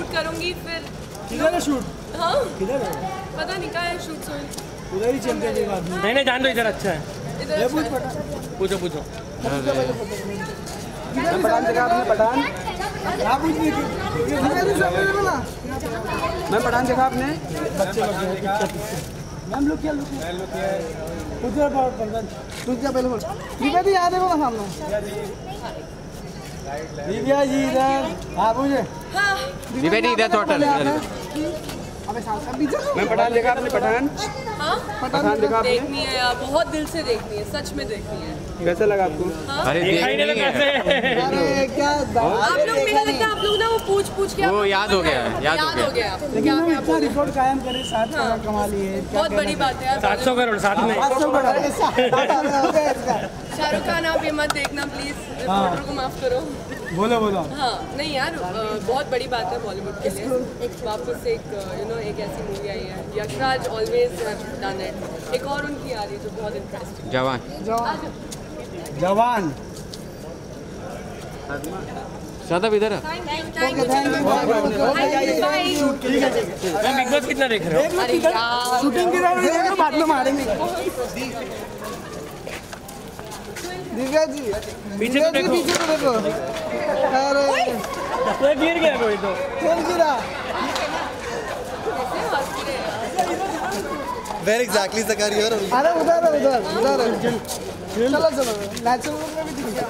Shoot करूँगी फिर किधर है शूट हाँ। किधर है? पता नहीं कहाँ है शूट सो उधर ही चलते हैं एक आदमी नहीं। नहीं जान दो इधर अच्छा है। इधर अच्छा पूछ है। पठान पूछो पूछो। पठान देखा आपने पठान हाँ पूछ रही थी? मैं पठान देखा आपने। मैम लोग क्या लोग कुछ देर बाद तू क्या पहले बोल। दिव्या जी याद है बोला सामने। दिव्या जी इधर। हाँ पूछे। हाँ जी इधर टोटल मैं पठान देखा आपने पठान? हाँ? पठान देखा आपने? देखनी है यार बहुत दिल से देखनी है सच में देखनी है। कैसा लगा आपको? अरे देखा ही नहीं देखनी था है। कैसे अरे क्या आप लोग मुझे लगता है आप लोग ना वो पूछ पूछ के वो याद हो गया याद हो गया। हो लेकिन क्या हम इतना रिकॉर्ड कायम करे सात हाँ। करोड़ कमा लिए क्या बहुत बड़ी बात है यार सात सौ करोड़ साथ में पाँच सौ करोड़ शाहरुख खान आप ये मत देखना प्लीज़ हाँ। रिपोर्टर को माफ़ करो। बोलो बोलो। हाँ नहीं यार बहुत बड़ी बात है बॉलीवुड के लिए। वापस एक यू नो एक ऐसी मूवी आई है यशराज ऑलवेज डन इट एक और उनकी आ रही है जो बहुत इंटरेस्टिंग जवान। जवान। शादाब इधर है मैम बिग बॉस कितना देख रहे हो? शूटिंग की बाद में मारेंगे। दिव्या जी पीछे तो देखो। पीछे तो देखो। अरे तो गिर गया कोई तो। कौन गिरा? Where exactly is the career? अरे उधर है उधर उधर है। चलो चलो। नेचुरल में भी दिख गया।